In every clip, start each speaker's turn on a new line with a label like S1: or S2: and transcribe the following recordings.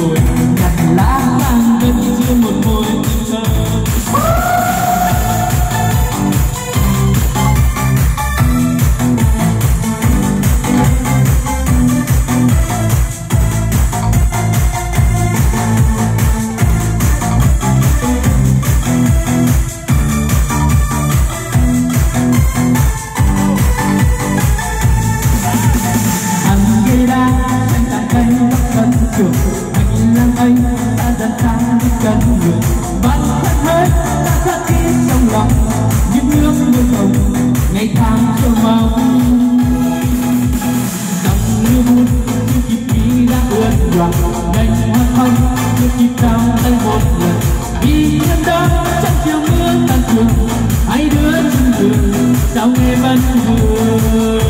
S1: ngồi nhặt lá mang cất dưới một môi tình thơ trường ngày tháng thơ mong dòng như buồn như kịp đi đã ướt đoạn Ngành hoa phong như kịp trao tay một lần. Đi chân đó chẳng chiều mưa tan trường, Hai đứa chân đường sao nghe vẫn vừa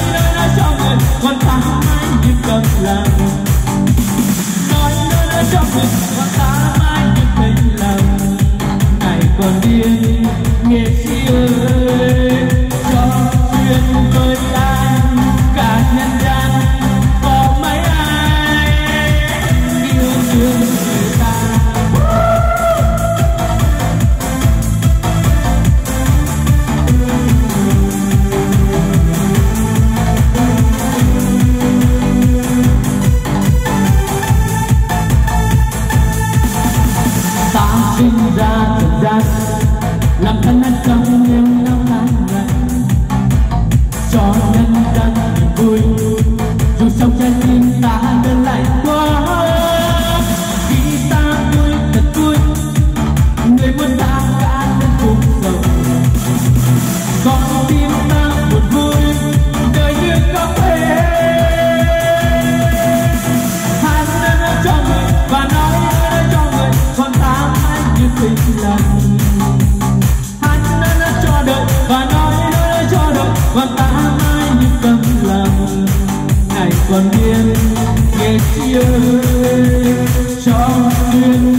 S1: da da da La panata còn biết ngày kia trong đêm